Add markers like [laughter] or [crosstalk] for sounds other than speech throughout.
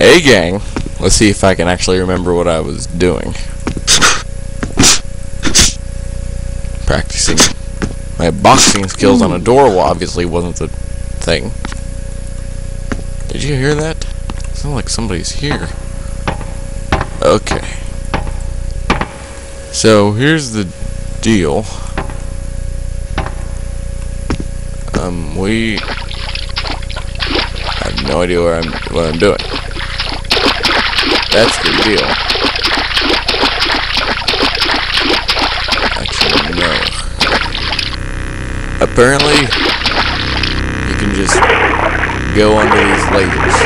Hey gang, let's see if I can actually remember what I was doing. Practicing my boxing skills on a door obviously wasn't the thing. Did you hear that? Sounds like somebody's here. Okay. So here's the deal. Um, we I have no idea where I'm what I'm doing. That's the deal. Actually, no. Apparently, you can just go under these lasers.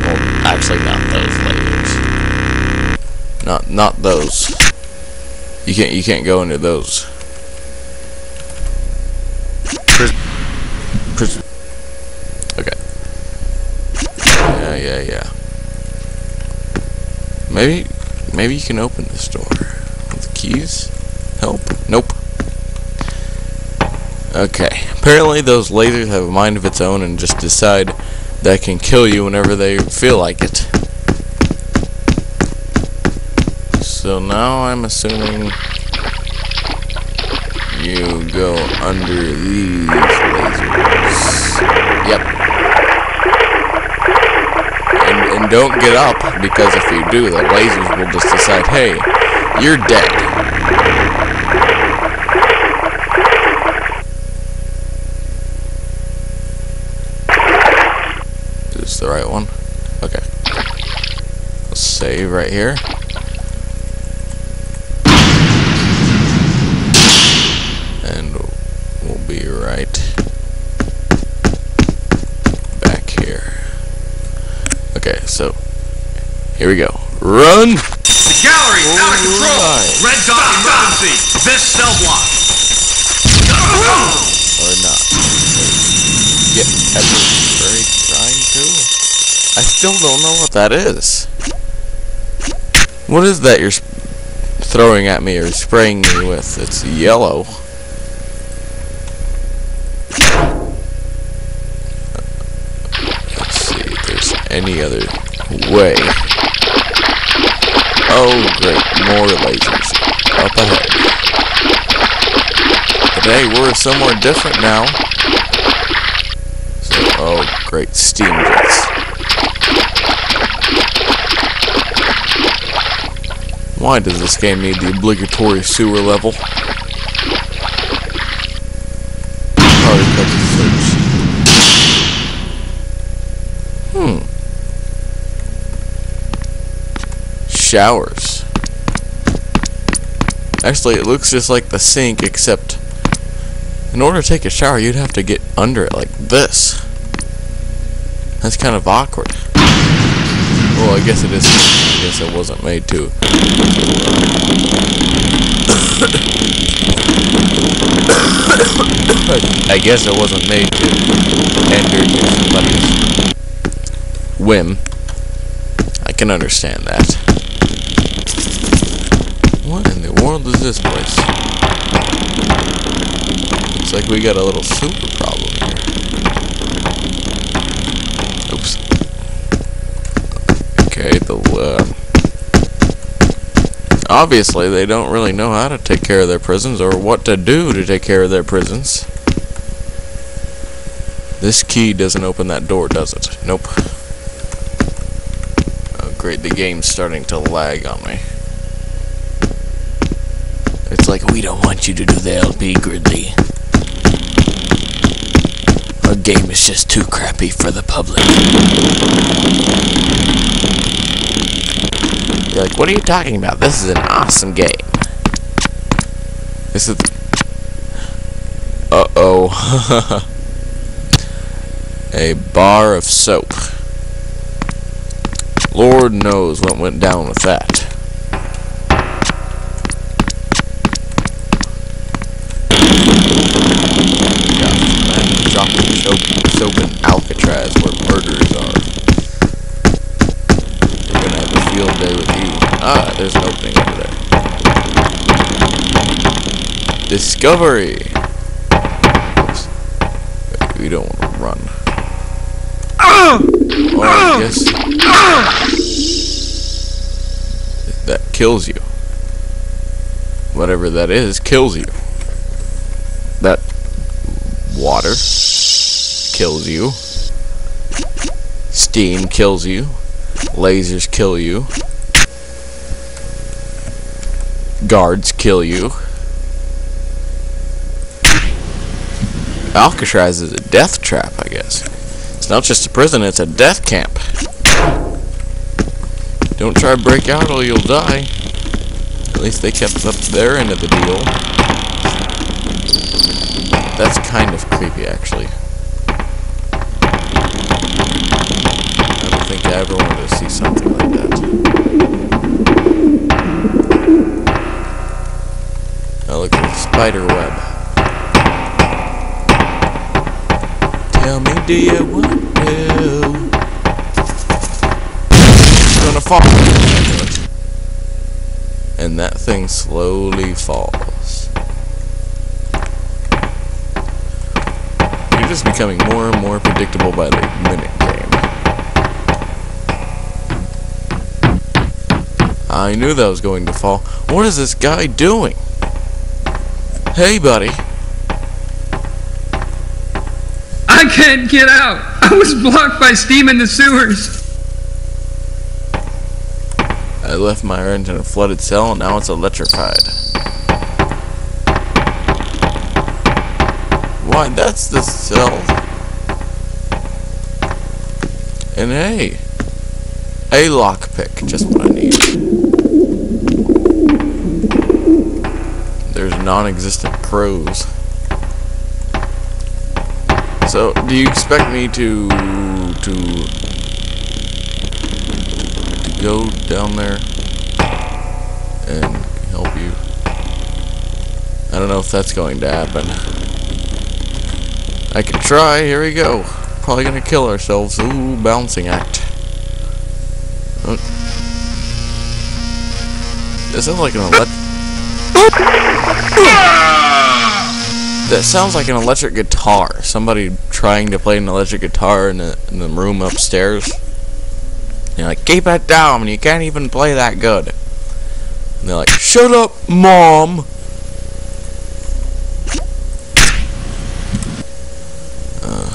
Well, actually, not those lasers. Not not those. You can't you can't go into those. Pris Pris okay. Yeah, yeah, yeah. Maybe, maybe you can open this door with the keys. Help? Nope. Okay. Apparently, those lasers have a mind of its own and just decide that can kill you whenever they feel like it. So now I'm assuming you go under these lasers. Yep. And, don't get up, because if you do, the lasers will just decide, hey, you're dead. Is this the right one? Okay. Let's save right here. And we'll be right back here. Okay, so here we go. Run! The gallery is out of oh control. Alright. Red dot emergency. This cell block. Or not. Get ever very trying to? I still don't know what that is. What is that you're throwing at me or spraying me with? It's yellow. Let's see if there's any other way. Oh, great. More lasers. Up ahead. But hey, we're somewhere different now. So, oh, great. Steam jets. Why does this game need the obligatory sewer level? Showers. Actually, it looks just like the sink, except in order to take a shower, you'd have to get under it like this. That's kind of awkward. Well, I guess it is. I guess it wasn't made to. [coughs] I guess it wasn't made to enter to somebody's whim. I can understand that. What in the world is this place? Looks like we got a little super problem here. Oops. Okay, the uh, obviously they don't really know how to take care of their prisons or what to do to take care of their prisons. This key doesn't open that door, does it? Nope. Oh great, the game's starting to lag on me. Like we don't want you to do the LP Gridlie. Our game is just too crappy for the public. You're like, what are you talking about? This is an awesome game. This is. Uh oh. [laughs] A bar of soap. Lord knows what went down with that. an open, open Alcatraz where murderers are. You're gonna have a field day with you. Ah, there's an opening over there. Discovery! Oops. We don't want to run. Oh, I guess... That kills you. Whatever that is, kills you. Water kills you. Steam kills you. Lasers kill you. Guards kill you. Alcatraz is a death trap, I guess. It's not just a prison, it's a death camp. Don't try to break out or you'll die. At least they kept up their end of the deal. That's kind of creepy, actually. I don't think I ever wanted to see something like that. Oh, look at the spider web. Tell me, do you want to? It's gonna fall. And that thing slowly falls. You're becoming more and more predictable by the minute game. I knew that was going to fall. What is this guy doing? Hey, buddy. I can't get out. I was blocked by steam in the sewers. I left my wrench in a flooded cell and now it's electrified. Why, that's the cell. And hey, a lockpick, just what I need. There's non-existent pros. So, do you expect me to to to go down there and help you? I don't know if that's going to happen. I can try. Here we go. Probably gonna kill ourselves. Ooh, bouncing act. This sounds like an elect. That sounds like an electric guitar. Somebody trying to play an electric guitar in the, in the room upstairs. You're like, keep it down, and you can't even play that good. And they're like, shut up, mom. Uh,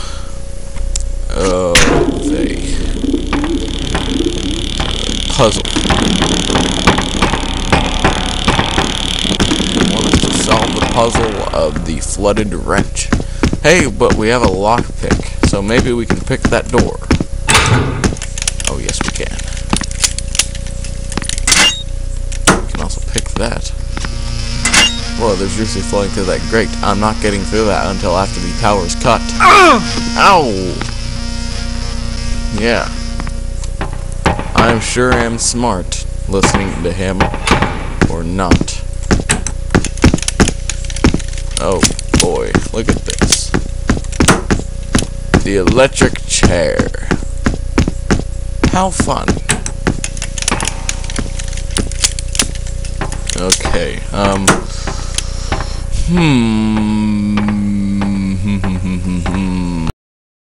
oh, they puzzle. Want us to solve the puzzle of the flooded wrench. Hey, but we have a lockpick, so maybe we can pick that door. Oh, yes, we can. We can also pick that. Whoa, there's juicy flowing through that grate. I'm not getting through that until after the power's cut. Ow! Yeah. I'm sure am smart listening to him or not. Oh boy, look at this. The electric chair. How fun. Okay, um... Hmm...